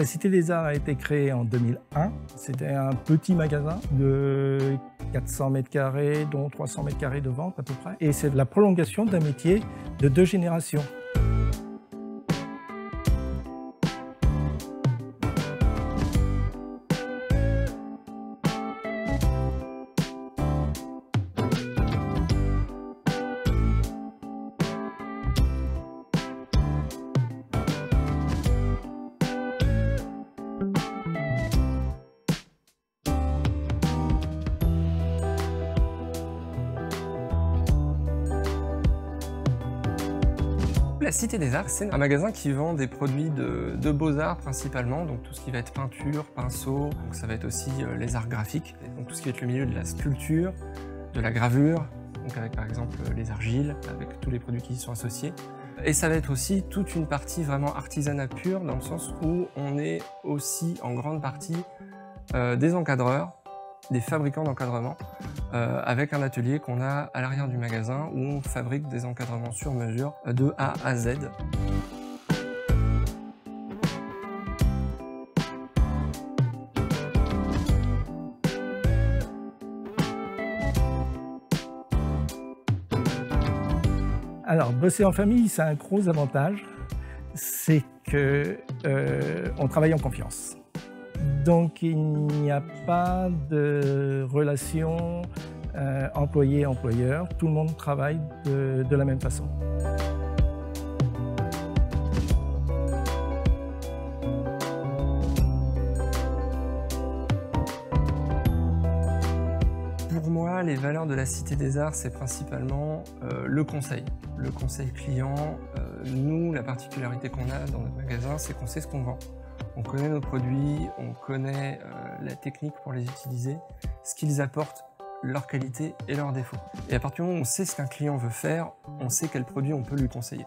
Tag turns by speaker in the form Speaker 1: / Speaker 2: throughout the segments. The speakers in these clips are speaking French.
Speaker 1: La Cité des Arts a été créée en 2001. C'était un petit magasin de 400 mètres carrés, dont 300 mètres carrés de vente à peu près. Et c'est la prolongation d'un métier de deux générations.
Speaker 2: La Cité des Arts, c'est un magasin qui vend des produits de, beaux-arts principalement, donc tout ce qui va être peinture, pinceau, donc ça va être aussi euh, les arts graphiques, donc tout ce qui va être le milieu de la sculpture, de la gravure, donc avec par exemple les argiles, avec tous les produits qui y sont associés. Et ça va être aussi toute une partie vraiment artisanat pure, dans le sens où on est aussi en grande partie euh, des encadreurs, des fabricants d'encadrement, euh, avec un atelier qu'on a à l'arrière du magasin où on fabrique des encadrements sur mesure de A à Z.
Speaker 1: Alors, bosser en famille, c'est un gros avantage, c'est qu'on euh, travaille en confiance. Donc il n'y a pas de relation euh, employé-employeur, tout le monde travaille de, la même façon.
Speaker 2: Pour moi, les valeurs de la Cité des Arts, c'est principalement euh, le conseil. Le conseil client. Euh, nous, la particularité qu'on a dans notre magasin, c'est qu'on sait ce qu'on vend. On connaît nos produits, on connaît euh, la technique pour les utiliser, ce qu'ils apportent, leur qualité et leurs défauts. Et à partir du moment où on sait ce qu'un client veut faire, on sait quel produit on peut lui conseiller.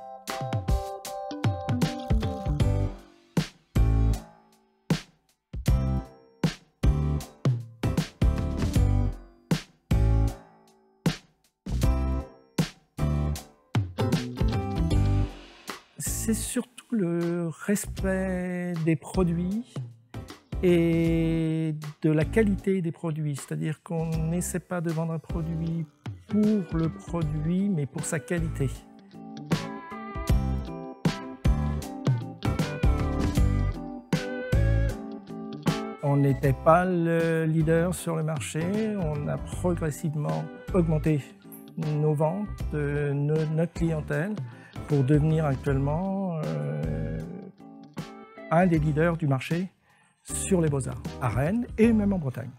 Speaker 1: C'est surtout le respect des produits et de la qualité des produits. C'est-à-dire qu'on n'essaie pas de vendre un produit pour le produit, mais pour sa qualité. On n'était pas le leader sur le marché, on a progressivement augmenté nos ventes, notre clientèle, pour devenir actuellement euh, un des leaders du marché sur les beaux-arts, à Rennes et même en Bretagne.